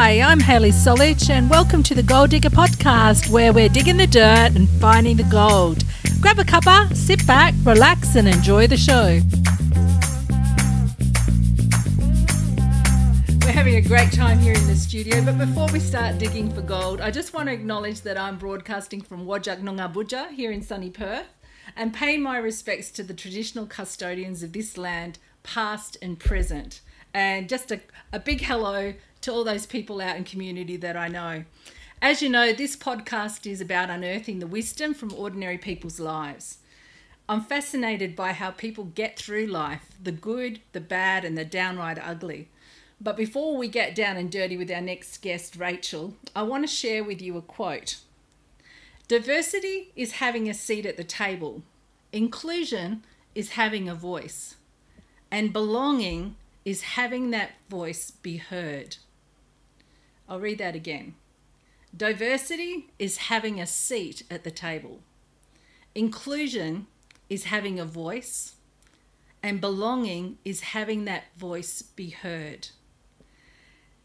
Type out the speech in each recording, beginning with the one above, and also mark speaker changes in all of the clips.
Speaker 1: Hi, I'm Hayley Solich, and welcome to the Gold Digger Podcast, where we're digging the dirt and finding the gold. Grab a cuppa, sit back, relax, and enjoy the show. We're having a great time here in the studio, but before we start digging for gold, I just want to acknowledge that I'm broadcasting from Wajak Noongar Boodja here in sunny Perth and pay my respects to the traditional custodians of this land, past and present. And just a, a big hello to all those people out in community that I know. As you know, this podcast is about unearthing the wisdom from ordinary people's lives. I'm fascinated by how people get through life the good, the bad, and the downright ugly. But before we get down and dirty with our next guest, Rachel, I want to share with you a quote Diversity is having a seat at the table, inclusion is having a voice, and belonging is having that voice be heard. I'll read that again. Diversity is having a seat at the table. Inclusion is having a voice, and belonging is having that voice be heard.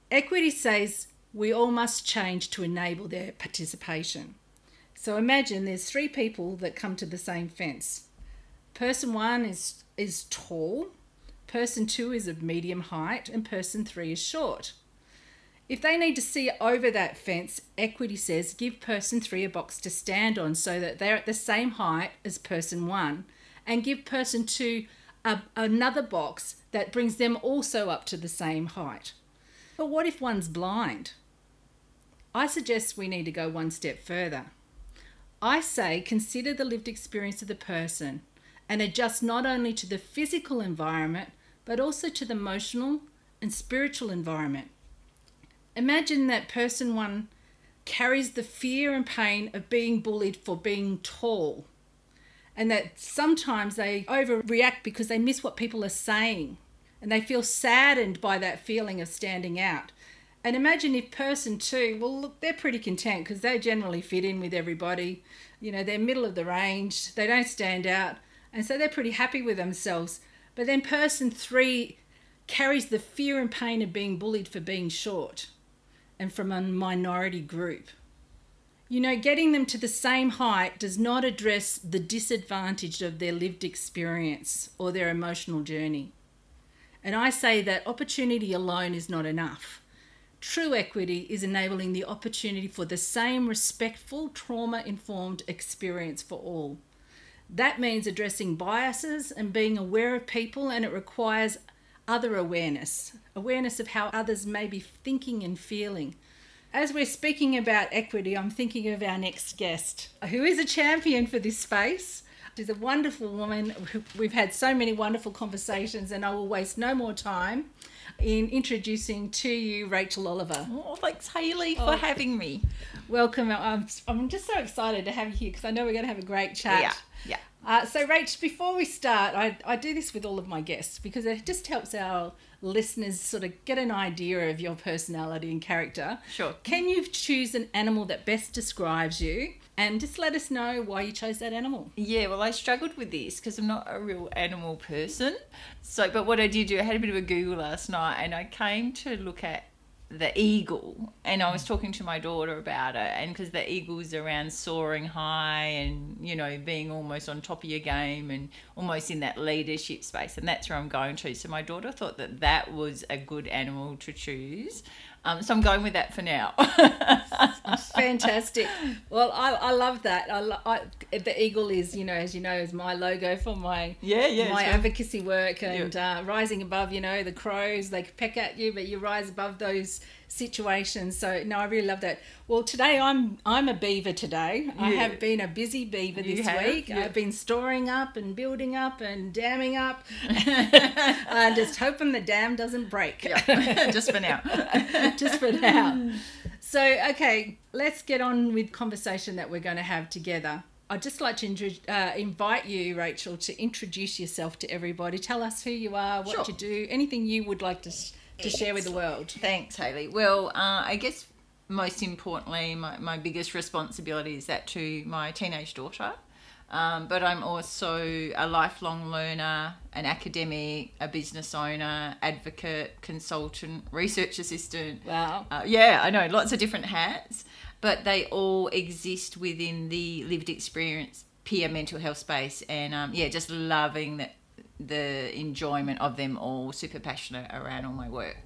Speaker 1: Equity says we all must change to enable their participation. So imagine there's three people that come to the same fence. Person one is, is tall, person two is of medium height, and person three is short. If they need to see over that fence, equity says give person three a box to stand on so that they're at the same height as person one, and give person two a, another box that brings them also up to the same height. But what if one's blind? I suggest we need to go one step further. I say consider the lived experience of the person and adjust not only to the physical environment but also to the emotional and spiritual environment. Imagine that person one carries the fear and pain of being bullied for being tall, and that sometimes they overreact because they miss what people are saying and they feel saddened by that feeling of standing out. And imagine if person two, well, look, they're pretty content because they generally fit in with everybody. You know, they're middle of the range, they don't stand out, and so they're pretty happy with themselves. But then person three carries the fear and pain of being bullied for being short and from a minority group. You know, getting them to the same height does not address the disadvantage of their lived experience or their emotional journey. And I say that opportunity alone is not enough. True equity is enabling the opportunity for the same respectful, trauma informed experience for all. That means addressing biases and being aware of people, and it requires other awareness awareness of how others may be thinking and feeling. As we're speaking about equity, I'm thinking of our next guest, who is a champion for this space. She's a wonderful woman. We've had so many wonderful conversations, and I will waste no more time in introducing to you Rachel Oliver.
Speaker 2: Oh, thanks, Hayley, for oh, having me.
Speaker 1: Welcome. I'm, I'm just so excited to have you here because I know we're going to have a great chat.
Speaker 2: Yeah, yeah.
Speaker 1: Uh, so, Rach, before we start, I, I do this with all of my guests because it just helps our listeners sort of get an idea of your personality and character.
Speaker 2: Sure.
Speaker 1: Can you choose an animal that best describes you? And just let us know why you chose that animal.
Speaker 2: Yeah, well, I struggled with this because I'm not a real animal person. So, but what I did do, I had a bit of a Google last night and I came to look at the eagle and i was talking to my daughter about it and because the eagle's around soaring high and you know being almost on top of your game and almost in that leadership space and that's where i'm going to. So my daughter thought that that was a good animal to choose um, so I'm going with that for now.
Speaker 1: Fantastic. Well, I, I love that. I, I, the eagle is, you know, as you know, is my logo for my
Speaker 2: yeah yeah
Speaker 1: my advocacy work and yeah. uh, rising above. You know, the crows they peck at you, but you rise above those situations. So no, I really love that. Well, today I'm I'm a beaver today. Yeah. I have been a busy beaver you this have? week. Yeah. I've been storing up and building up and damming up. uh, just hoping the dam doesn't break.
Speaker 2: Yeah. just for now.
Speaker 1: just for now. So okay, let's get on with conversation that we're going to have together. I'd just like to uh, invite you, Rachel, to introduce yourself to everybody. Tell us who you are, what sure. you do, anything you would like to to share with the world.
Speaker 2: Thanks, Hayley. Well, uh, I guess most importantly, my, my biggest responsibility is that to my teenage daughter. Um, but I'm also a lifelong learner, an academic, a business owner, advocate, consultant, research assistant.
Speaker 1: Wow.
Speaker 2: Uh, yeah, I know, lots of different hats, but they all exist within the lived experience peer mental health space. And um, yeah, just loving that the enjoyment of them all, super passionate around all my work.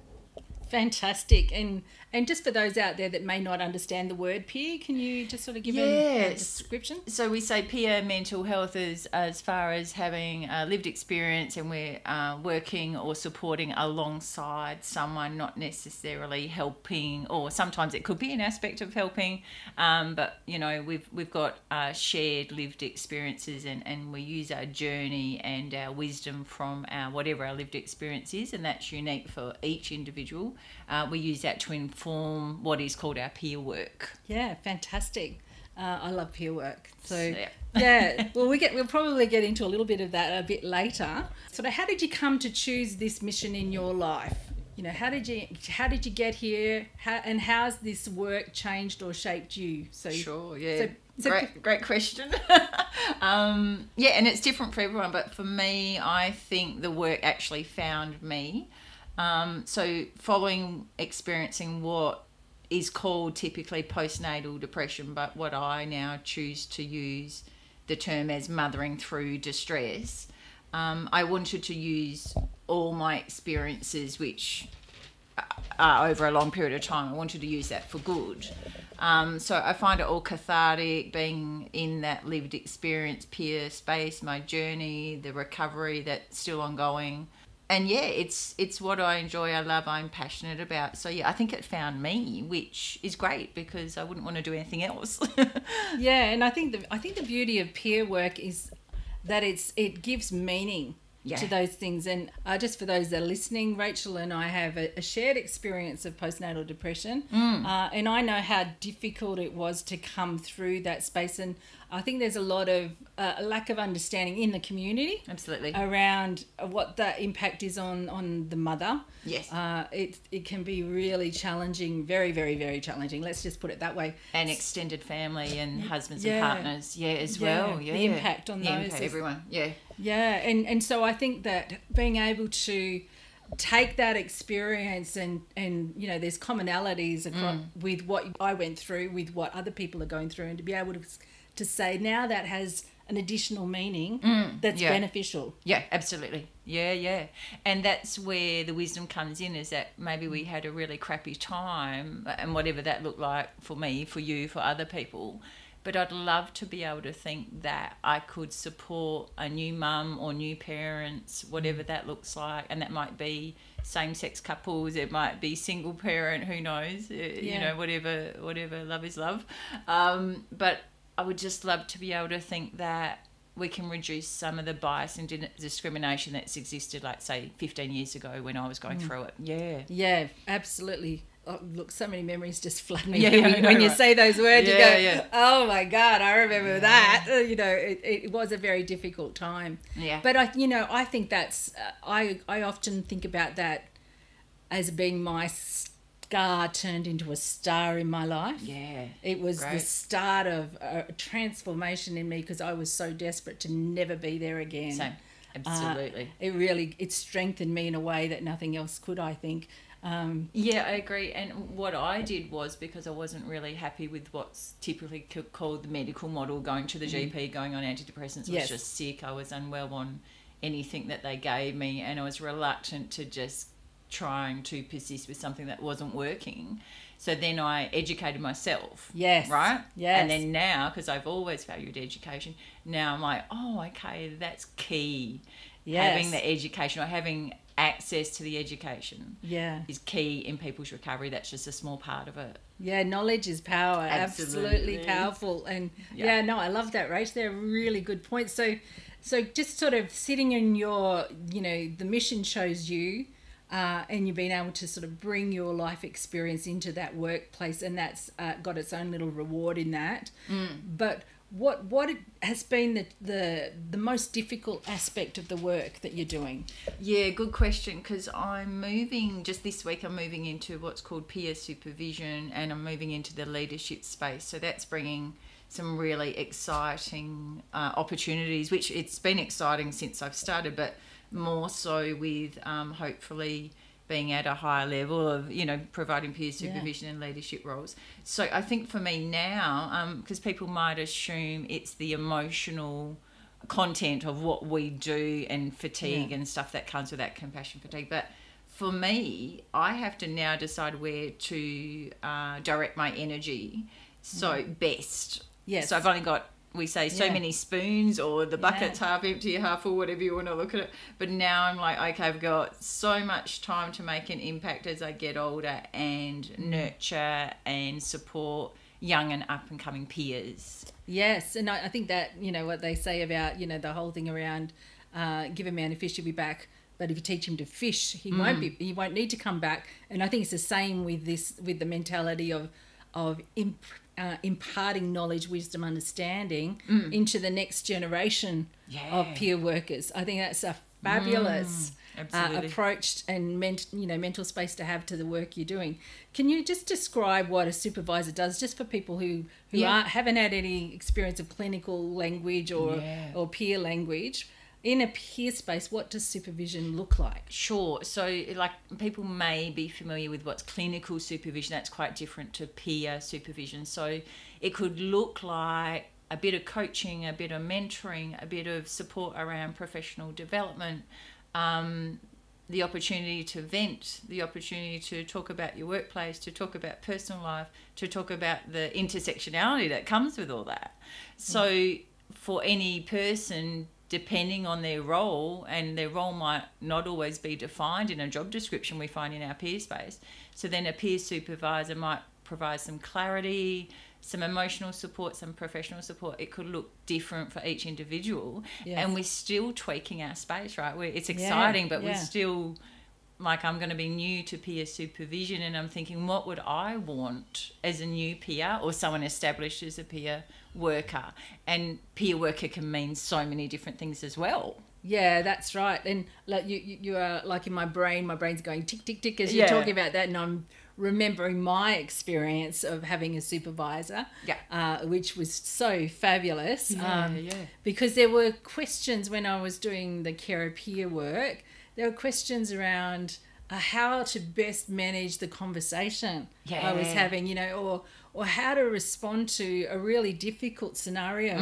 Speaker 1: Fantastic. And and just for those out there that may not understand the word peer, can you just sort of give a- a, description?
Speaker 2: So we say peer mental health is as far as having a lived experience, and we're uh, working or supporting alongside someone, not necessarily helping, or sometimes it could be an aspect of helping. Um, but you know, we've we've got uh, shared lived experiences, and and we use our journey and our wisdom from our whatever our lived experience is, and that's unique for each individual. Uh, we use that to inform what is called our peer work.
Speaker 1: Yeah, fantastic. Uh, I love peer work. So
Speaker 2: Yeah.
Speaker 1: yeah, well, we get we'll probably get into a little bit of that a bit later. So, how did you come to choose this mission in your life? You know, how did you how did you get here? How, and how's this work changed or shaped you? So
Speaker 2: Sure, yeah.
Speaker 1: so- so-
Speaker 2: great, great question. um, yeah, and it's different for everyone, but for me, I think the work actually found me. Um, so, following experiencing what is called typically postnatal depression, but what I now choose to use the term as mothering through distress, um, I wanted to use all my experiences, which uh, over a long period of time. I wanted to use that for good. Um, so I find it all cathartic being in that lived experience peer space, my journey, the recovery that's still ongoing. And yeah, it's it's what I enjoy, I love, I'm passionate about. So yeah, I think it found me, which is great because I wouldn't want to do anything else.
Speaker 1: yeah, and I think the I think the beauty of peer work is that it's it gives meaning
Speaker 2: Yeah.
Speaker 1: to those things. And uh, just for those that are listening, Rachel and I have a, a shared experience of postnatal depression, uh, and I know how difficult it was to come through that space. And I think there's a lot of uh, a lack of understanding in the community
Speaker 2: Absolutely.
Speaker 1: around what the impact is on on the mother.
Speaker 2: Yes.
Speaker 1: Uh, it it can be really challenging, very very very challenging. Let's just put it that way.
Speaker 2: and extended family and husbands
Speaker 1: Yeah.
Speaker 2: and partners, yeah, as
Speaker 1: Yeah,
Speaker 2: well.
Speaker 1: the impact on
Speaker 2: The
Speaker 1: those
Speaker 2: impact,
Speaker 1: is-
Speaker 2: everyone. Yeah,
Speaker 1: Yeah, and and so I think that being able to take that experience and and you know there's commonalities across, with what I went through with what other people are going through and to be able to to say now that has an additional meaning that's
Speaker 2: yeah.
Speaker 1: beneficial.
Speaker 2: Yeah, absolutely. Yeah, yeah. And that's where the wisdom comes in is that maybe we had a really crappy time and whatever that looked like for me, for you, for other people. But I'd love to be able to think that I could support a new mum or new parents, whatever that looks like. And that might be same sex couples, it might be single parent, who knows, uh, you know, whatever, whatever love is love. Um, but I would just love to be able to think that we can reduce some of the bias and discrimination that's existed, like say 15 years ago when I was going through it. Yeah.
Speaker 1: Yeah, absolutely. Oh, look, so many memories just flood me
Speaker 2: Yeah,
Speaker 1: when, you-
Speaker 2: know,
Speaker 1: when you
Speaker 2: right?
Speaker 1: say those words. you go,
Speaker 2: yeah.
Speaker 1: "Oh my God, I remember that." Uh, You know, it, it was a very difficult time.
Speaker 2: Yeah.
Speaker 1: But I, you know, I think that's uh, I I often think about that as being my scar turned into a star in my life.
Speaker 2: yeah.
Speaker 1: It was the start of a transformation in me because I was so desperate to never be there again.
Speaker 2: Same.
Speaker 1: Uh,
Speaker 2: Absolutely.
Speaker 1: it really it strengthened me in a way that nothing else could. I think. Um,
Speaker 2: Yeah, I agree. And what I did was because I wasn't really happy with what's typically called the medical model, going to the GP, going on antidepressants. I
Speaker 1: Yes.
Speaker 2: was just sick. I was unwell on anything that they gave me, and I was reluctant to just trying to persist with something that wasn't working. So then I educated myself.
Speaker 1: Yes.
Speaker 2: Right?
Speaker 1: Yes.
Speaker 2: And then now, because I've always valued education, now I'm like, oh, okay, that's key.
Speaker 1: Yes.
Speaker 2: Having the education or having access to the education
Speaker 1: yeah.
Speaker 2: is key in people's recovery. That's just a small part of it.
Speaker 1: Yeah, knowledge is power. Absolutely,
Speaker 2: Absolutely.
Speaker 1: powerful. And yeah.
Speaker 2: Yeah.
Speaker 1: no, I love that, Rach. They're really good points. So, so just sort of sitting in your, you know, the mission shows you, uh, and you've been able to sort of bring your life experience into that workplace, and that's uh, got its own little reward in that. But what what has been the, the the most difficult aspect of the work that you're doing?
Speaker 2: Yeah, good question. Because I'm moving just this week. I'm moving into what's called peer supervision, and I'm moving into the leadership space. So that's bringing some really exciting uh, opportunities, which it's been exciting since I've started, but more so with um, hopefully being at a higher level of you know providing peer supervision and leadership roles so i think for me now because people might assume it's the emotional content of what we do and fatigue
Speaker 1: Yeah.
Speaker 2: and stuff that comes with that compassion fatigue but for me i have to now decide where to uh, direct my energy so best
Speaker 1: Yes.
Speaker 2: so i've only got we say so
Speaker 1: Yeah.
Speaker 2: many spoons or the bucket's
Speaker 1: Yeah.
Speaker 2: half empty half full whatever you want to look at it but now i'm like okay i've got so much time to make an impact as i get older and
Speaker 1: Mm.
Speaker 2: nurture and support young and up and coming peers
Speaker 1: Yes, and I, I think that you know what they say about you know the whole thing around uh, give a man a fish, he'll be back. But if you teach him to fish, he won't be. He won't need to come back. And I think it's the same with this with the mentality of of imp, uh, imparting knowledge, wisdom, understanding into the next generation of peer workers. I think that's a fabulous. Uh, approach and ment, you know mental space to have to the work you're doing. Can you just describe what a supervisor does, just for people who who
Speaker 2: Yeah.
Speaker 1: aren't, haven't had any experience of clinical language or
Speaker 2: Yeah.
Speaker 1: or peer language in a peer space? What does supervision look like?
Speaker 2: Sure. So, like, people may be familiar with what's clinical supervision. That's quite different to peer supervision. So, it could look like a bit of coaching, a bit of mentoring, a bit of support around professional development, um, the opportunity to vent, the opportunity to talk about your workplace, to talk about personal life, to talk about the intersectionality that comes with all that. So, for any person, depending on their role, and their role might not always be defined in a job description we find in our peer space. So, then a peer supervisor might provide some clarity, some emotional support, some professional support. It could look different for each individual.
Speaker 1: Yes.
Speaker 2: And we're still tweaking our space, right? We're, it's
Speaker 1: Yeah,
Speaker 2: exciting, but we're still like I'm going to be new to peer supervision and I'm thinking what would I want as a new peer or someone established as a peer worker and peer worker can mean so many different things as well
Speaker 1: Yeah, that's right. And like you, you, are like in my brain, my brain's going tick tick tick as you're
Speaker 2: Yeah.
Speaker 1: talking about that, and I'm remembering my experience of having a supervisor,
Speaker 2: Yeah.
Speaker 1: uh, which was so fabulous.
Speaker 2: Yeah,
Speaker 1: um,
Speaker 2: yeah.
Speaker 1: Because there were questions when I was doing the care peer work. There were questions around uh, how to best manage the conversation I was having, you know, or or how to respond to a really difficult scenario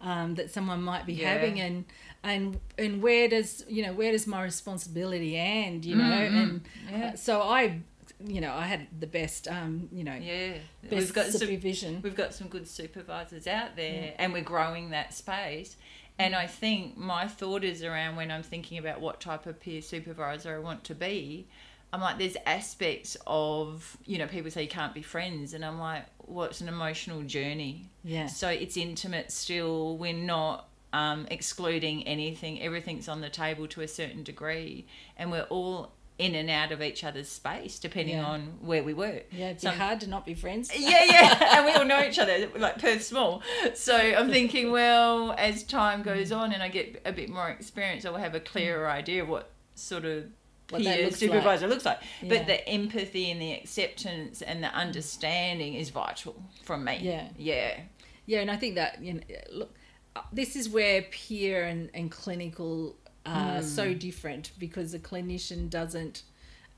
Speaker 1: um, that someone might be
Speaker 2: Mm. Yeah.
Speaker 1: having, and and and where does you know where does my responsibility end, you know,
Speaker 2: Mm-hmm.
Speaker 1: and
Speaker 2: Yeah.
Speaker 1: uh, so I, you know, I had the best, um, you know,
Speaker 2: yeah
Speaker 1: best
Speaker 2: we've got some,
Speaker 1: supervision.
Speaker 2: we've got some good supervisors out there and we're growing that space and I think my thought is around when I'm thinking about what type of peer supervisor I want to be I'm like there's aspects of you know people say you can't be friends and I'm like what's an emotional journey
Speaker 1: Yeah.
Speaker 2: so it's intimate still we're not um, excluding anything everything's on the table to a certain degree and we're all in and out of each other's space depending
Speaker 1: Yeah.
Speaker 2: on where we work
Speaker 1: Yeah, it'd be hard to not be friends.
Speaker 2: yeah, yeah, and we all know each other, like Perth small. So I'm thinking, well, as time goes on and I get a bit more experience, I will have a clearer idea of what sort of
Speaker 1: What that
Speaker 2: peer
Speaker 1: looks
Speaker 2: supervisor looks like.
Speaker 1: Yeah.
Speaker 2: But the empathy and the acceptance and the understanding is vital from me.
Speaker 1: Yeah.
Speaker 2: yeah,
Speaker 1: Yeah, and I think that you know, look, uh, this is where peer and, and clinical are so different because the clinician doesn't.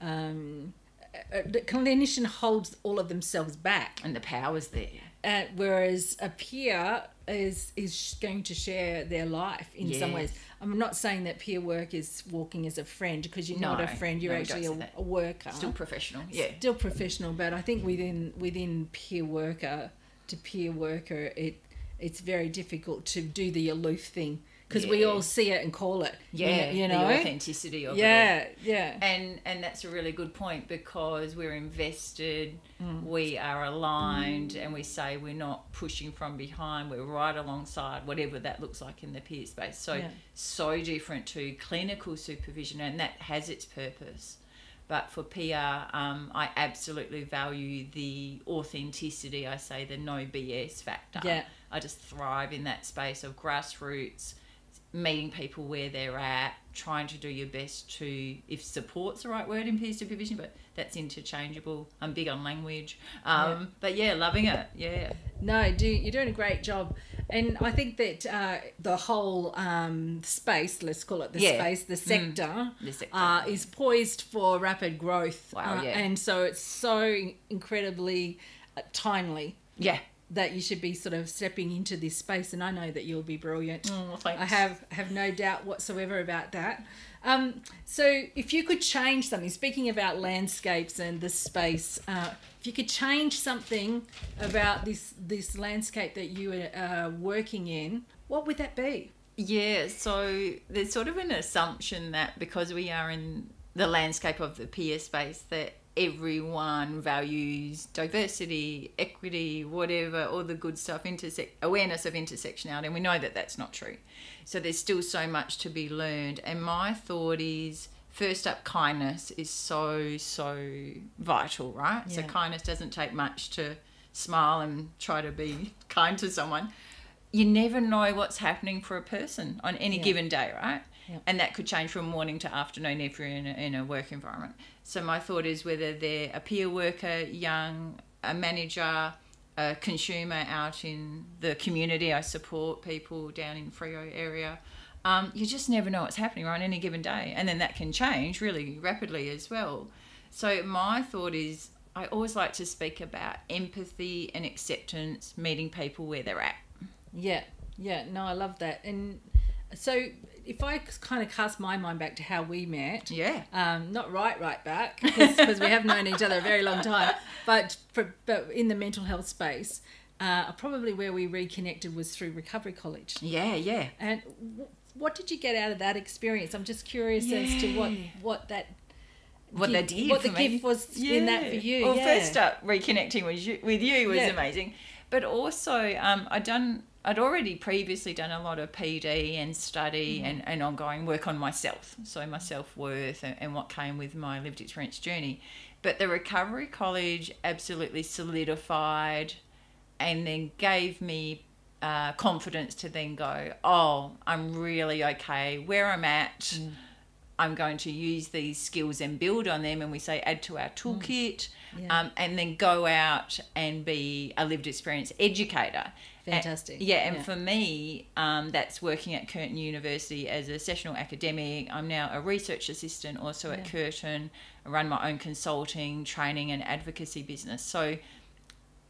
Speaker 1: Um, uh, the clinician holds all of themselves back,
Speaker 2: and the power's there.
Speaker 1: uh, whereas a peer is is going to share their life in some ways. I'm not saying that peer work is walking as a friend because you're not a friend. You're
Speaker 2: no,
Speaker 1: actually a, a worker
Speaker 2: Still professional. Yeah,
Speaker 1: still professional but i think within within peer worker to peer worker it it's very difficult to do the aloof thing because we all see it and call it
Speaker 2: yeah,
Speaker 1: you know,
Speaker 2: the authenticity of it.
Speaker 1: yeah yeah
Speaker 2: and and that's a really good point because we're invested we are aligned and we say we're not pushing from behind we're right alongside whatever that looks like in the peer space so
Speaker 1: Yeah.
Speaker 2: so different to clinical supervision and that has its purpose but for peer, um, I absolutely value the authenticity. I say the no BS factor.
Speaker 1: Yeah.
Speaker 2: I just thrive in that space of grassroots, meeting people where they're at, trying to do your best to, if support's the right word in peer supervision, but that's interchangeable. I'm big on language. Um, But yeah, loving it. Yeah.
Speaker 1: No, do you're doing a great job, and I think that uh, the whole um, space, let's call it the
Speaker 2: Yeah. Mm.
Speaker 1: space, the sector,
Speaker 2: The sector.
Speaker 1: Uh, is poised for rapid growth.
Speaker 2: Wow,
Speaker 1: uh,
Speaker 2: yeah.
Speaker 1: and so it's so incredibly uh, timely
Speaker 2: Yeah.
Speaker 1: That you should be sort of stepping into this space, and I know that you'll be brilliant.
Speaker 2: Oh.
Speaker 1: I have have no doubt whatsoever about that. Um, so, if you could change something, speaking about landscapes and the space, uh, if you could change something about this this landscape that you are uh, working in, what would that be?
Speaker 2: Yeah, so there's sort of an assumption that because we are in the landscape of the peer space, that everyone values diversity, equity, whatever, all the good stuff, intersect awareness of intersectionality, and we know that that's not true. So there's still so much to be learned. And my thought is, first up, kindness is so so vital, right? So kindness doesn't take much to smile and try to be kind to someone you never know what's happening for a person on any
Speaker 1: Yeah.
Speaker 2: given day, right?
Speaker 1: Yeah.
Speaker 2: And that could change from morning to afternoon if you're in a, in a work environment. So my thought is whether they're a peer worker, young, a manager, a consumer out in the community. I support people down in Freo area. Um, you just never know what's happening right on any given day, and then that can change really rapidly as well. So my thought is. I always like to speak about empathy and acceptance, meeting people where they're at.
Speaker 1: Yeah, yeah, no, I love that. And so, if I kind of cast my mind back to how we met,
Speaker 2: Yeah.
Speaker 1: um, not right, right back, because we have known each other a very long time, but for, but in the mental health space, uh, probably where we reconnected was through Recovery College.
Speaker 2: Yeah, yeah.
Speaker 1: And w- what did you get out of that experience? I'm just curious as to what what that
Speaker 2: What they did
Speaker 1: what the
Speaker 2: me.
Speaker 1: gift was in that for you.
Speaker 2: Well,
Speaker 1: yeah.
Speaker 2: first up, reconnecting with you, with you was
Speaker 1: Yeah.
Speaker 2: amazing, but also um, I'd done. I'd already previously done a lot of PD and study
Speaker 1: Mm.
Speaker 2: and, and ongoing work on myself, so my self worth and, and what came with my lived experience journey. But the Recovery College absolutely solidified and then gave me uh, confidence to then go, oh, I'm really okay where I'm at.
Speaker 1: Mm.
Speaker 2: I'm going to use these skills and build on them, and we say add to our toolkit,
Speaker 1: Mm. Yeah.
Speaker 2: um, and then go out and be a lived experience educator. And-
Speaker 1: Fantastic.
Speaker 2: yeah, and
Speaker 1: Yeah.
Speaker 2: for me, um, that's working at Curtin University as a sessional academic. I'm now a research assistant also at Curtin. I run my own consulting, training, and advocacy business. So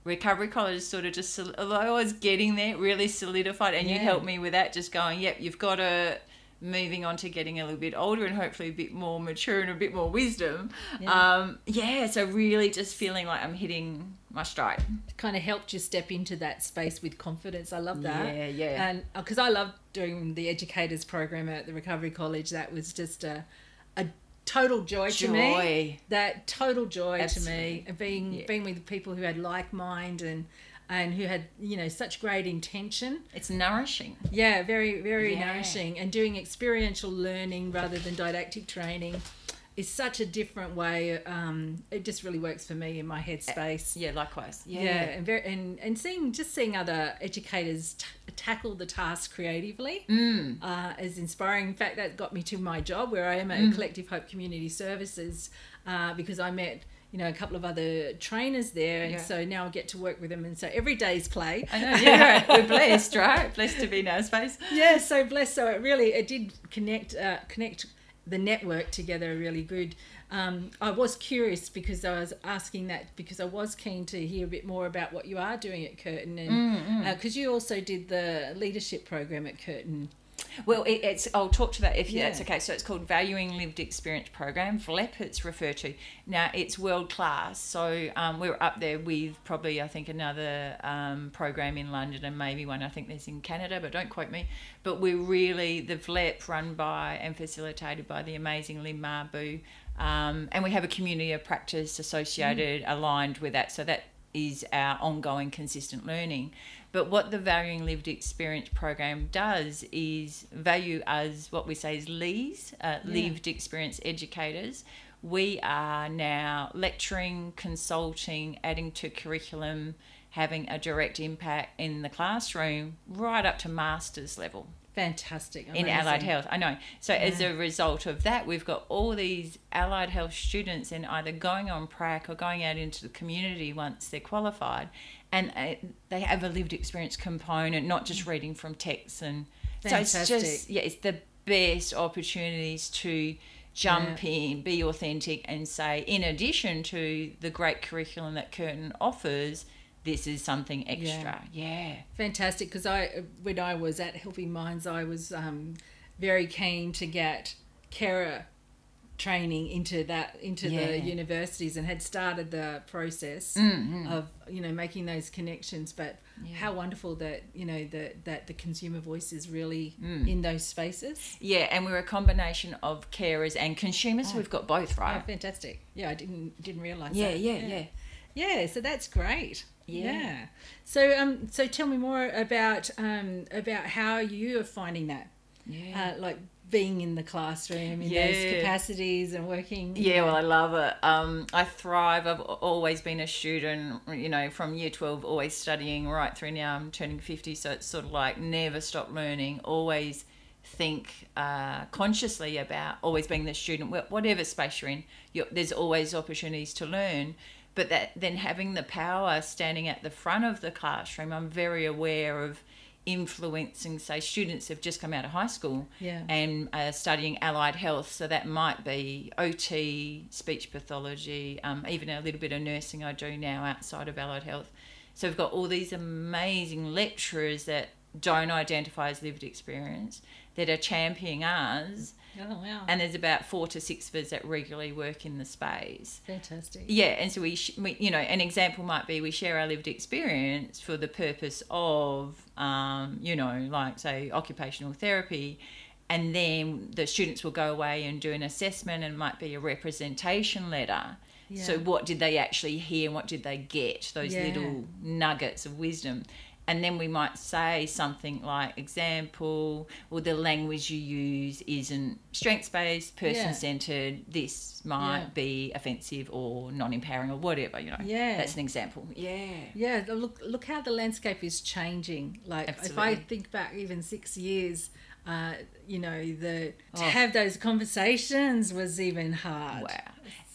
Speaker 2: recovery college sort of just although I was getting there really solidified and you helped me with that just going yep you've got to moving on to getting a little bit older and hopefully a bit more mature and a bit more wisdom
Speaker 1: Yeah.
Speaker 2: um yeah so really just feeling like I'm hitting my stride
Speaker 1: kind of helped you step into that space with confidence. I love that.
Speaker 2: Yeah, yeah.
Speaker 1: And because I loved doing the educators program at the Recovery College, that was just a a total joy, to me.
Speaker 2: Joy.
Speaker 1: That total joy to me, and being
Speaker 2: Yeah.
Speaker 1: being with people who had like mind and and who had you know such great intention.
Speaker 2: it's nourishing
Speaker 1: Yeah, very very
Speaker 2: Yeah.
Speaker 1: nourishing, and doing experiential learning rather than didactic training. Is such a different way. Um, it just really works for me in my headspace.
Speaker 2: yeah likewise
Speaker 1: Yeah, and very and, and seeing just seeing other educators t- tackle the task creatively
Speaker 2: Mm.
Speaker 1: uh, is inspiring. In fact, that got me to my job where I am
Speaker 2: Mm.
Speaker 1: at Collective Hope Community Services uh, because I met you know a couple of other trainers there, and
Speaker 2: Yeah.
Speaker 1: so now I get to work with them, and so every day's play.
Speaker 2: I know yeah right. we're blessed right blessed to be in our space
Speaker 1: yeah, so blessed. So it really it did connect uh, connect the network together really good. Um, I was curious because I was asking that because I was keen to hear a bit more about what you are doing at Curtin and because you also did the leadership program at Curtin.
Speaker 2: Well, it, it's. I'll talk to that if
Speaker 1: Yeah.
Speaker 2: that's okay. So it's called Valuing Lived Experience Program, VLEP. It's referred to. Now it's world class. So um, we're up there with probably I think another um, program in London and maybe one I think there's in Canada, but don't quote me. But we're really the VLEP run by and facilitated by the amazing Lynn Marbu, um, and we have a community of practice associated aligned with that. So that is our ongoing consistent learning. But what the Valuing Lived Experience program does is value as what we say is LEEs, uh, lived experience educators. We are now lecturing, consulting, adding to curriculum, having a direct impact in the classroom right up to master's level.
Speaker 1: Fantastic.
Speaker 2: in allied health. I know. So as a result of that, we've got all these allied health students and either going on prac or going out into the community once they're qualified, and uh, they have a lived experience component, not just reading from texts and. So it's just yeah, it's the best opportunities to jump in, be authentic, and say, in addition to the great curriculum that Curtin offers, this is something extra. Yeah.
Speaker 1: Fantastic, because I, when I was at Helping Minds, I was um, very keen to get carer training into that into
Speaker 2: Yeah.
Speaker 1: the universities and had started the process mm, mm. of you know making those connections. But how wonderful that you know that that the consumer voice is really mm. in those spaces.
Speaker 2: Yeah, and we're a combination of carers and consumers. Oh. We've got both, right Oh,
Speaker 1: fantastic! Yeah, I didn't didn't realize.
Speaker 2: Yeah,
Speaker 1: that.
Speaker 2: yeah, yeah.
Speaker 1: Yeah, so that's great.
Speaker 2: Yeah.
Speaker 1: Yeah. So um, so tell me more about um about how you are finding that.
Speaker 2: Yeah.
Speaker 1: uh, like being in the classroom in
Speaker 2: Yeah.
Speaker 1: those capacities and working.
Speaker 2: Yeah, well, I love it. Um, I thrive. I've always been a student, you know, from year 12, always studying right through now. I'm turning 50, so it's sort of like never stop learning, always think uh, consciously about always being the student, whatever space you're in, you're, there's always opportunities to learn. But that then having the power standing at the front of the classroom, I'm very aware of influencing, say, students have just come out of high school
Speaker 1: Yeah.
Speaker 2: and uh, studying allied health. So that might be OT, speech pathology, um, even a little bit of nursing I do now outside of allied health. So we've got all these amazing lecturers that don't identify as lived experience that are championing us.
Speaker 1: Oh wow.
Speaker 2: And there's about four to six of us that regularly work in the space.
Speaker 1: Fantastic.
Speaker 2: Yeah, and so we, sh- we, you know, an example might be we share our lived experience for the purpose of, um, you know, like say occupational therapy, and then the students will go away and do an assessment, and it might be a representation letter. So what did they actually hear, and what did they get? Those
Speaker 1: Yeah.
Speaker 2: little nuggets of wisdom. And then we might say something like, example, or the language you use isn't strengths based, person centered. This might
Speaker 1: Yeah.
Speaker 2: be offensive or non empowering or whatever, you know.
Speaker 1: Yeah.
Speaker 2: That's an example. Yeah.
Speaker 1: Yeah, look look how the landscape is changing. Like if I think back even six years, uh, you know, the to
Speaker 2: Oh.
Speaker 1: have those conversations was even hard.
Speaker 2: Wow.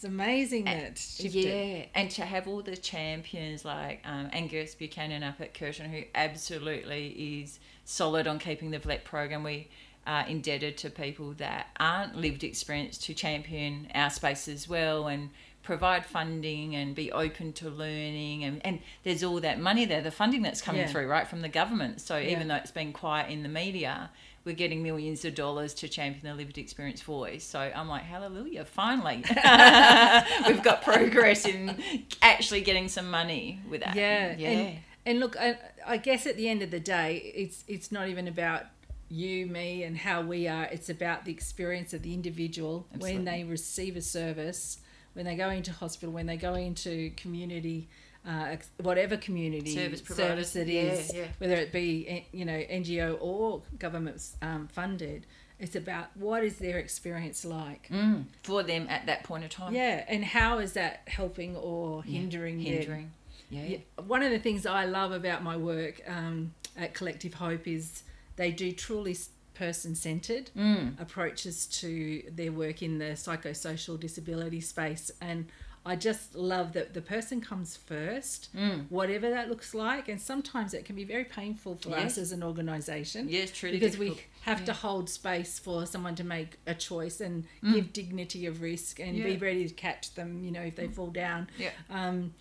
Speaker 1: It's amazing that shifted.
Speaker 2: Yeah, and to have all the champions like um, Angus Buchanan up at Curtin, who absolutely is solid on keeping the VLEP program. We are indebted to people that aren't lived experience to champion our space as well and provide funding and be open to learning and, and there's all that money there the funding that's coming
Speaker 1: Yeah.
Speaker 2: through right from the government so
Speaker 1: Yeah.
Speaker 2: even though it's been quiet in the media we're getting millions of dollars to champion the lived experience voice so i'm like hallelujah finally we've got progress in actually getting some money with that
Speaker 1: Yeah,
Speaker 2: yeah
Speaker 1: And, and look, I, I guess at the end of the day, it's it's not even about you, me, and how we are. It's about the experience of the individual when they receive a service, when they go into hospital, when they go into community. Uh, whatever community
Speaker 2: Service
Speaker 1: service it
Speaker 2: yeah, yeah.
Speaker 1: whether it be eh, you know NGO or government um, funded, it's about what is their experience like.
Speaker 2: Mm, for them at that point of time
Speaker 1: Yeah, and how is that helping or hindering them?
Speaker 2: hindering yeah,
Speaker 1: Yeah, one of the things I love about my work um, at Collective Hope is they do truly person centered
Speaker 2: Mm.
Speaker 1: approaches to their work in the psychosocial disability space. And I just love that the person comes first,
Speaker 2: Mm.
Speaker 1: whatever that looks like. And sometimes it can be very painful for
Speaker 2: Yes.
Speaker 1: us as an organization
Speaker 2: Yes, truly
Speaker 1: because we
Speaker 2: difficult.
Speaker 1: have to hold space for someone to make a choice and
Speaker 2: Mm.
Speaker 1: give dignity of risk and be ready to catch them, you know, if they fall down.
Speaker 2: yeah
Speaker 1: Um,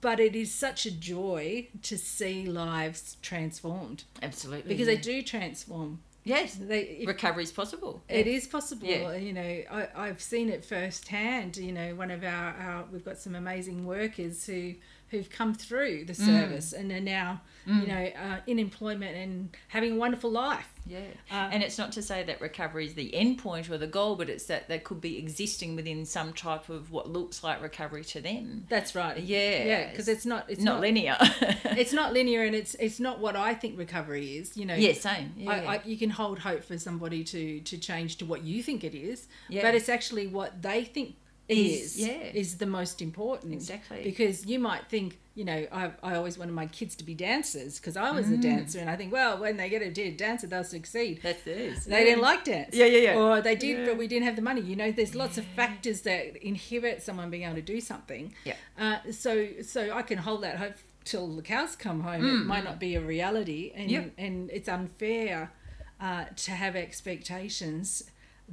Speaker 1: but it is such a joy to see lives transformed
Speaker 2: absolutely
Speaker 1: because
Speaker 2: yeah.
Speaker 1: they do transform.
Speaker 2: Yes
Speaker 1: They,
Speaker 2: recovery is possible
Speaker 1: it is possible.
Speaker 2: Yeah.
Speaker 1: You know, I, I've seen it firsthand. You know, one of our, our we've got some amazing workers who who've come through the service and are now you know uh, in employment and having a wonderful life.
Speaker 2: Yeah,
Speaker 1: Uh,
Speaker 2: and it's not to say that recovery is the end point or the goal, but it's that they could be existing within some type of what looks like recovery to them.
Speaker 1: That's right.
Speaker 2: Yeah,
Speaker 1: yeah, because it's not it's
Speaker 2: not,
Speaker 1: not,
Speaker 2: linear.
Speaker 1: it's not linear and it's it's not what I think recovery is. You know,
Speaker 2: yeah, same. Yeah,
Speaker 1: I, I, you can hold hope for somebody to to change to what you think it is,
Speaker 2: Yeah.
Speaker 1: but it's actually what they think is
Speaker 2: yeah.
Speaker 1: is the most important
Speaker 2: Exactly.
Speaker 1: because you might think you know I, I always wanted my kids to be dancers because I was a
Speaker 2: Mm.
Speaker 1: dancer and I think well when they get a dancer they'll succeed
Speaker 2: That's this.
Speaker 1: they didn't like dance
Speaker 2: Yeah, yeah, yeah.
Speaker 1: or they did
Speaker 2: Yeah.
Speaker 1: but we didn't have the money you know there's lots of factors that inhibit someone being able to do something
Speaker 2: Yeah.
Speaker 1: uh, so so I can hold that hope till the cows come home it might not be a reality and
Speaker 2: Mm, Yep.
Speaker 1: and it's unfair uh, to have expectations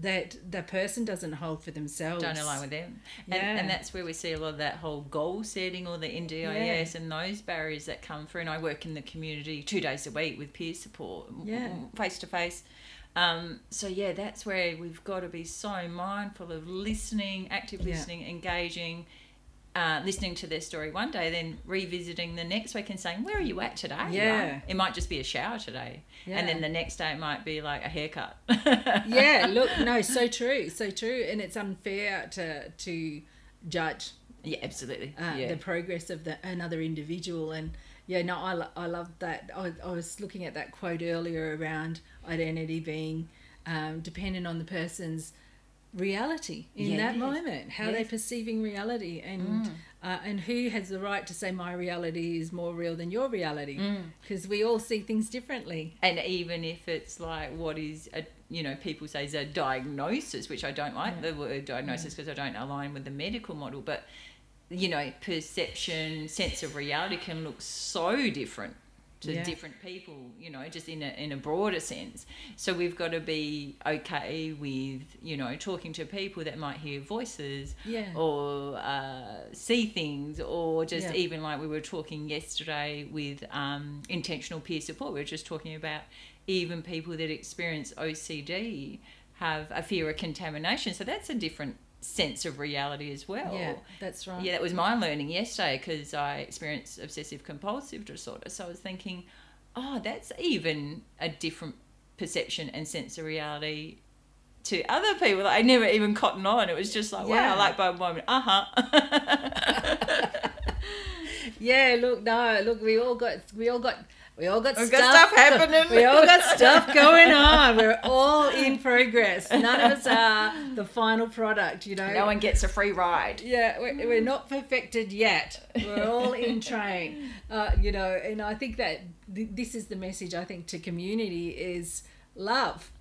Speaker 1: that the person doesn't hold for themselves
Speaker 2: don't align with them. And,
Speaker 1: Yeah.
Speaker 2: and that's where we see a lot of that whole goal setting or the NDIS and those barriers that come through. And I work in the community two days a week with peer support,
Speaker 1: Yeah.
Speaker 2: face to face. Um, so yeah, that's where we've got to be so mindful of listening, active
Speaker 1: Yeah.
Speaker 2: listening, engaging, uh, listening to their story one day, then revisiting the next week and saying, "Where are you at today?"
Speaker 1: Yeah.
Speaker 2: right? it might just be a shower today, and then the next day it might be like a haircut.
Speaker 1: yeah look no so true so true and it's unfair to to judge
Speaker 2: yeah, absolutely.
Speaker 1: uh,
Speaker 2: yeah.
Speaker 1: the progress of the another individual and yeah no i, lo- I love that I, I was looking at that quote earlier around identity being um, dependent on the person's reality in that moment how they're perceiving reality and
Speaker 2: Mm.
Speaker 1: uh, and who has the right to say my reality is more real than your reality
Speaker 2: Mm.
Speaker 1: because we all see things differently
Speaker 2: and even if it's like what is a you know people say is a diagnosis which i don't like
Speaker 1: Yeah.
Speaker 2: the word diagnosis because i don't align with the medical model but you know perception sense of reality can look so different to
Speaker 1: Yeah.
Speaker 2: different people you know just in a, in a broader sense so we've got to be okay with you know talking to people that might hear voices
Speaker 1: yeah
Speaker 2: or uh, see things, or just
Speaker 1: Yeah.
Speaker 2: even like we were talking yesterday with um, intentional peer support. We were just talking about even people that experience OCD have a fear of contamination. So that's a different sense of reality as well.
Speaker 1: yeah that's right
Speaker 2: Yeah, that was my learning yesterday because I experienced obsessive compulsive disorder. So I was thinking, oh, that's even a different perception and sense of reality to other people I never even cotton on. It was just like,
Speaker 1: Yeah.
Speaker 2: wow, like by moment, uh huh.
Speaker 1: Yeah, look, no, look, we all got, we all got, we all got
Speaker 2: We've
Speaker 1: stuff,
Speaker 2: got stuff happening.
Speaker 1: We all got stuff going on. We're all in progress. None of us are the final product, you know.
Speaker 2: no one gets a free ride.
Speaker 1: Yeah, we're, we're not perfected yet. We're all in train, uh, you know. And I think that th- this is the message I think to community is love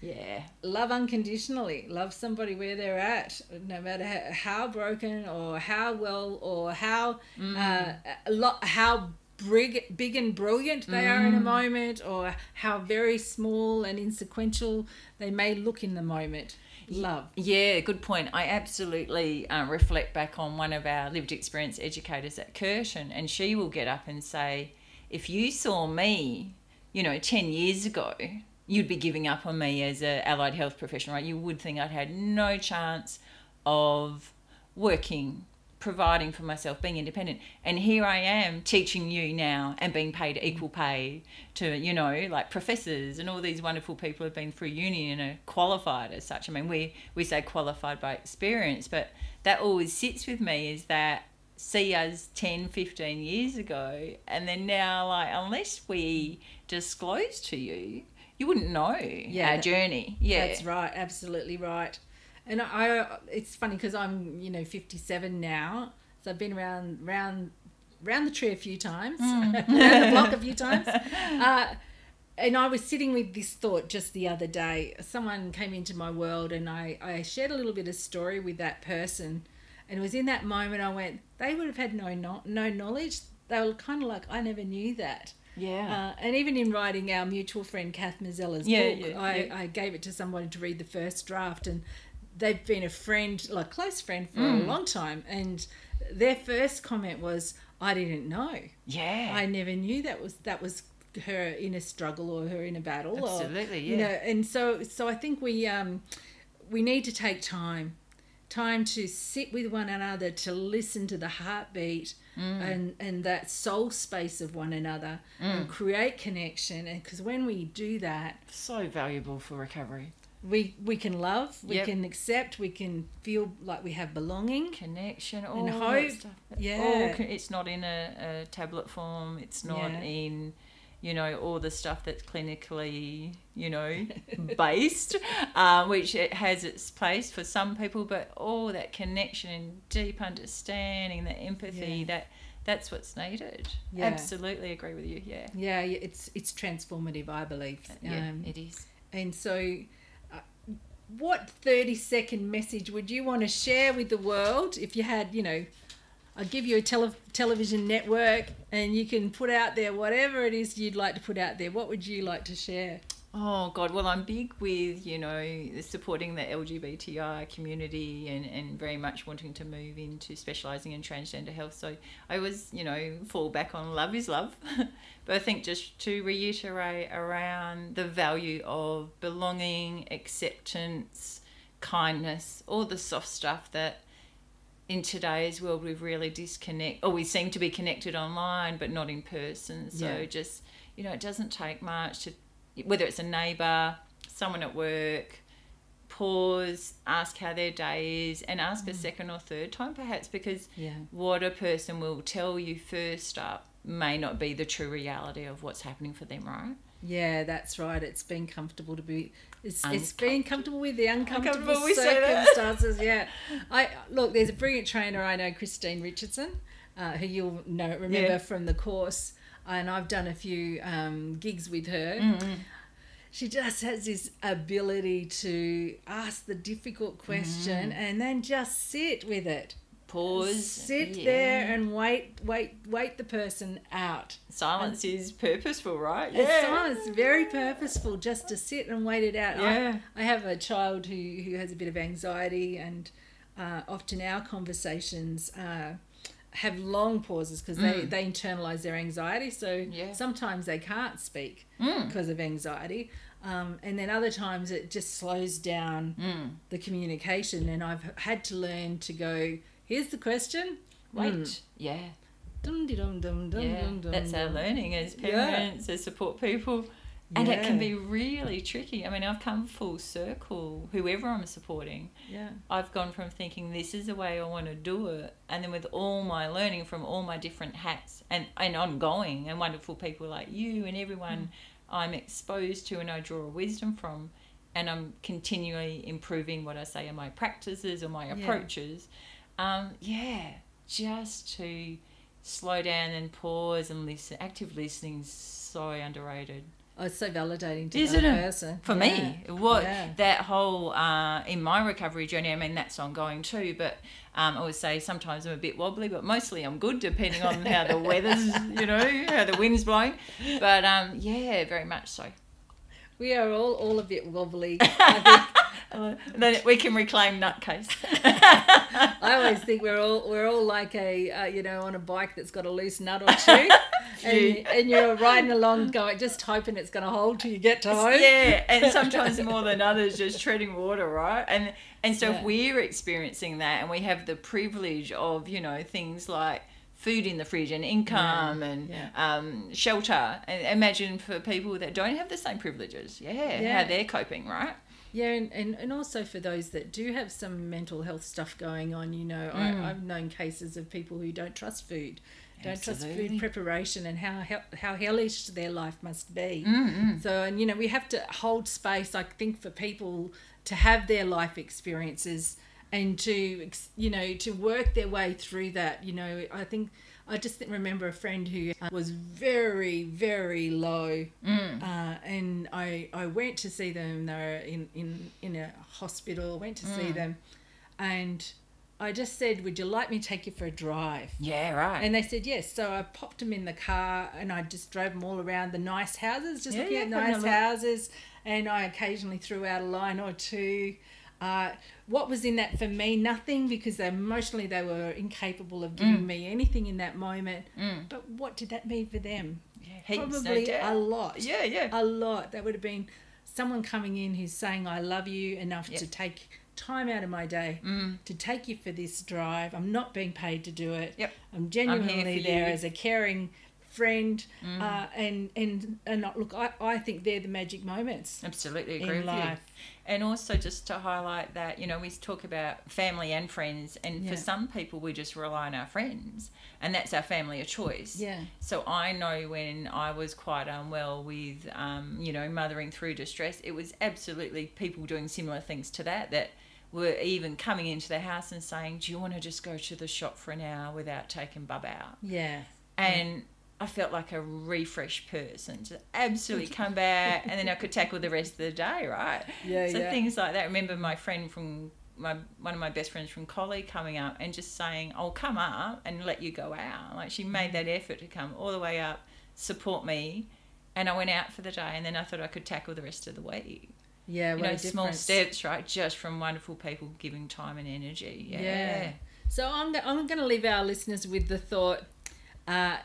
Speaker 2: Yeah.
Speaker 1: love unconditionally love somebody where they're at no matter how, how broken or how well or how uh, a lot how big, big and brilliant they are in a moment or how very small and insequential they may look in the moment love
Speaker 2: Yeah, good point. I absolutely uh, reflect back on one of our lived experience educators at Curtin, and she will get up and say, if you saw me, you know, 10 years ago, you'd be giving up on me as a allied health professional, right? You would think I'd had no chance of working, providing for myself, being independent. And here I am teaching you now and being paid equal pay to, you know, like professors and all these wonderful people have been through uni and are qualified as such. I mean, we, we say qualified by experience, but that always sits with me is that see us 10, 15 years ago, and then now, like, unless we disclose to you, you wouldn't know
Speaker 1: Yeah,
Speaker 2: our journey. Yeah.
Speaker 1: That's right, absolutely right. And I, it's funny because I'm, you know, 57 now, so I've been around, round, round the tree a few times,
Speaker 2: Mm.
Speaker 1: around the block a few times. Uh, and I was sitting with this thought just the other day. Someone came into my world, and I, I shared a little bit of story with that person, and it was in that moment I went, they would have had no no, no knowledge. They were kind of like, I never knew that.
Speaker 2: Yeah.
Speaker 1: Uh, and even in writing our mutual friend Kath Mazzella's
Speaker 2: Yeah,
Speaker 1: book,
Speaker 2: yeah,
Speaker 1: I,
Speaker 2: yeah.
Speaker 1: I gave it to somebody to read the first draft, and they've been a friend, like close friend, for
Speaker 2: Mm.
Speaker 1: a long time. And their first comment was, "I didn't know.
Speaker 2: yeah.
Speaker 1: I never knew that was that was her in a struggle or her in a battle. or,
Speaker 2: Absolutely,
Speaker 1: You
Speaker 2: yeah.
Speaker 1: know, and so so I think we um we need to take time time to sit with one another to listen to the heartbeat
Speaker 2: Mm.
Speaker 1: and and that soul space of one another and create connection and because when we do that
Speaker 2: so valuable for recovery.
Speaker 1: We we can love we
Speaker 2: Yep.
Speaker 1: can accept we can feel like we have belonging
Speaker 2: Connection, all
Speaker 1: And
Speaker 2: that
Speaker 1: hope,
Speaker 2: stuff.
Speaker 1: yeah.
Speaker 2: All it's not in a, a tablet form. It's not
Speaker 1: Yeah.
Speaker 2: in you know, all the stuff that's clinically, you know, based, uh, which it has its place for some people, but all that connection and deep understanding, the empathy,
Speaker 1: Yeah.
Speaker 2: that that's what's needed.
Speaker 1: Yeah.
Speaker 2: Absolutely agree with you. Yeah.
Speaker 1: Yeah, it's it's transformative, I believe.
Speaker 2: Yeah,
Speaker 1: Um,
Speaker 2: it is.
Speaker 1: and so, what thirty second message would you want to share with the world if you had, you know, I'll give you a tele- television network and you can put out there whatever it is you'd like to put out there. What would you like to share?
Speaker 2: Oh God! Well, I'm big with you know supporting the LGBTI community and, and very much wanting to move into specialising in transgender health. So I always you know fall back on love is love, but I think just to reiterate around the value of belonging, acceptance, kindness, all the soft stuff that in today's world we've really disconnect or we seem to be connected online but not in person. So
Speaker 1: Yeah.
Speaker 2: just you know it doesn't take much to whether it's a neighbour, someone at work, pause, ask how their day is, and ask a second or third time perhaps because
Speaker 1: Yeah.
Speaker 2: what a person will tell you first up may not be the true reality of what's happening for them, right?
Speaker 1: Yeah, that's right. It's been comfortable to be. It's, it's
Speaker 2: Uncomfortable.
Speaker 1: been comfortable with the uncomfortable
Speaker 2: Uncomfortable, we say that.
Speaker 1: circumstances. Yeah, I look. There's a brilliant trainer I know, Christine Richardson, uh, who you'll know remember
Speaker 2: Yeah.
Speaker 1: from the course, and I've done a few um, gigs with her.
Speaker 2: Mm-hmm.
Speaker 1: She just has this ability to ask the difficult question
Speaker 2: Mm-hmm.
Speaker 1: and then just sit with it.
Speaker 2: Pause.
Speaker 1: Sit
Speaker 2: yeah.
Speaker 1: there and wait, wait, wait the person out.
Speaker 2: Silence is purposeful, right?
Speaker 1: It's silence, very purposeful, just to sit and wait it out. I-
Speaker 2: Yeah.
Speaker 1: I, have a child who, who has a bit of anxiety, and uh, often our conversations uh, have long pauses because they, they internalize their anxiety. So
Speaker 2: Mm. Yeah.
Speaker 1: sometimes they can't speak
Speaker 2: Mm.
Speaker 1: because of anxiety. Um, and then other times it just slows down
Speaker 2: Mm.
Speaker 1: the communication. And I've had to learn to go, here's the question.
Speaker 2: Wait.
Speaker 1: Mm.
Speaker 2: Yeah.
Speaker 1: Dum, dum, dum, dum,
Speaker 2: yeah. That's our learning as
Speaker 1: Yeah.
Speaker 2: parents, as support people. And it can be really tricky. I mean, I've come full circle, whoever I'm supporting.
Speaker 1: Yeah.
Speaker 2: I've gone from thinking this is the way I want to do it, and then with all my learning from all my different hats and, and ongoing, and wonderful people like you and everyone I'm exposed to and I draw wisdom from, and I'm continually improving what I say in my practices or my
Speaker 1: Yeah.
Speaker 2: approaches. Um, yeah, just to slow down and pause and listen. Active listening is so underrated.
Speaker 1: Oh, it's so validating to
Speaker 2: Isn't it?
Speaker 1: person.
Speaker 2: For
Speaker 1: Yeah.
Speaker 2: me, what
Speaker 1: Yeah.
Speaker 2: that whole uh, in my recovery journey, I mean that's ongoing too. But um, I would say sometimes I'm a bit wobbly, but mostly I'm good, depending on how the weather's, you know, how the wind's blowing. But um, yeah, very much so.
Speaker 1: We are all, all a bit wobbly. I think
Speaker 2: then we can reclaim nutcase.
Speaker 1: I always think we're all we're all like a uh, you know on a bike that's got a loose nut or two, and, and you're riding along, going just hoping it's going to hold till you get to home.
Speaker 2: yeah, and sometimes more than others, just treading water, right? And and so
Speaker 1: Yeah.
Speaker 2: if we're experiencing that, and we have the privilege of you know things like food in the fridge and income and
Speaker 1: yeah.
Speaker 2: Um, shelter, and imagine for people that don't have the same privileges, yeah,
Speaker 1: Yeah.
Speaker 2: how they're coping, right?
Speaker 1: Yeah, and, and, and also for those that do have some mental health stuff going on, you know,
Speaker 2: Mm.
Speaker 1: I, I've known cases of people who don't trust food, don't trust food preparation, and how how hellish their life must be.
Speaker 2: Mm-hmm.
Speaker 1: So, and you know, we have to hold space, I think, for people to have their life experiences and to, you know, to work their way through that. You know, I think I just didn't remember a friend who uh, was very, very low,
Speaker 2: Mm.
Speaker 1: uh, and I I went to see them. They were in in in a hospital. Went to see them, and I just said, "Would you like me to take you for a drive?"
Speaker 2: Yeah, right.
Speaker 1: And they said yes. So I popped them in the car and I just drove them all around the nice houses, just
Speaker 2: Yeah,
Speaker 1: looking
Speaker 2: yeah,
Speaker 1: at nice houses. And I occasionally threw out a line or two. Uh, what was in that for me? Nothing because emotionally they were incapable of giving me anything in that moment.
Speaker 2: Mm.
Speaker 1: But what did that mean for them?
Speaker 2: yeah, no
Speaker 1: Probably
Speaker 2: doubt.
Speaker 1: a lot.
Speaker 2: Yeah, yeah.
Speaker 1: A lot. That would have been someone coming in who's saying, I love you enough
Speaker 2: Yep.
Speaker 1: to take time out of my day
Speaker 2: Mm.
Speaker 1: to take you for this drive. I'm not being paid to do it.
Speaker 2: Yep.
Speaker 1: I'm genuinely
Speaker 2: for
Speaker 1: there
Speaker 2: you.
Speaker 1: as a caring friend, uh, and and and look, I, I think they're the magic moments.
Speaker 2: Absolutely agree with
Speaker 1: life.
Speaker 2: you. And also just to highlight that, you know, we talk about family and friends, and
Speaker 1: Yeah.
Speaker 2: for some people we just rely on our friends, and that's our family of choice.
Speaker 1: Yeah.
Speaker 2: So I know when I was quite unwell with, um, you know, mothering through distress, it was absolutely people doing similar things to that that were even coming into the house and saying, "Do you want to just go to the shop for an hour without taking Bub out?"
Speaker 1: Yeah.
Speaker 2: and I felt like a refreshed person to absolutely come back, and then I could tackle the rest of the day, right?
Speaker 1: Yeah, yeah.
Speaker 2: so
Speaker 1: yeah.
Speaker 2: things like that. I remember my friend from my one of my best friends from Collie coming up and just saying, "I'll come up and let you go out." Like she made mm. that effort to come all the way up, support me, and I went out for the day, and then I thought I could tackle the rest of the week.
Speaker 1: Yeah.
Speaker 2: You know, small steps, right? Just from wonderful people giving time and energy. Yeah.
Speaker 1: Yeah. So I'm, I'm going to leave our listeners with the thought uh,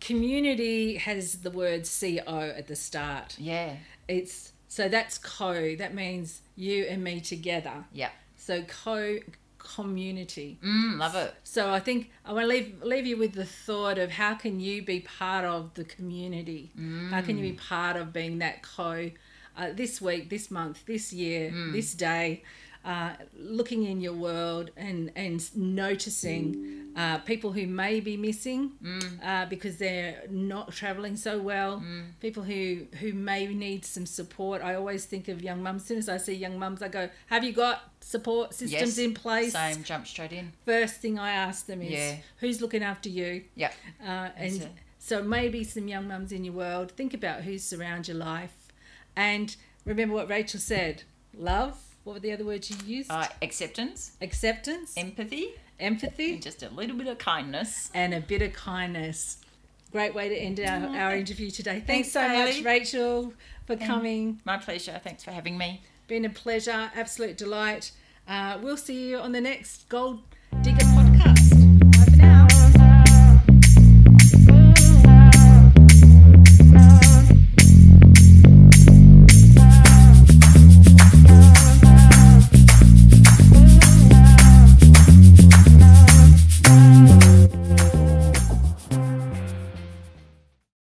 Speaker 1: community has the word CO at the start.
Speaker 2: Yeah.
Speaker 1: It's so that's co, that means you and me together.
Speaker 2: Yeah.
Speaker 1: So co community.
Speaker 2: Mm, love it.
Speaker 1: So I think I want to leave leave you with the thought of how can you be part of the community? How can you be part of being that co uh, this week, this month, this year, this day? Uh, looking in your world and and noticing uh, people who may be missing uh, because they're not traveling so well. People who who may need some support. I always think of young mums. As soon as I see young mums, I go, "Have you got support systems
Speaker 2: Yes,
Speaker 1: in place?"
Speaker 2: Same, jump straight in.
Speaker 1: first thing I ask them is,
Speaker 2: Yeah.
Speaker 1: "Who's looking after you?"
Speaker 2: Yeah.
Speaker 1: Uh, and
Speaker 2: it.
Speaker 1: so maybe some young mums in your world. Think about who surrounds your life, and remember what Rachel said: love. What were the other words you used?
Speaker 2: Uh, acceptance,
Speaker 1: Acceptance,
Speaker 2: empathy,
Speaker 1: empathy,
Speaker 2: and just a little bit of kindness.
Speaker 1: and a bit of kindness. Great way to end our, our interview today. Thanks,
Speaker 2: Thanks,
Speaker 1: so much, Rachel, for coming.
Speaker 2: My pleasure. Thanks for having me.
Speaker 1: Been a pleasure, absolute delight. Uh, we'll see you on the next Gold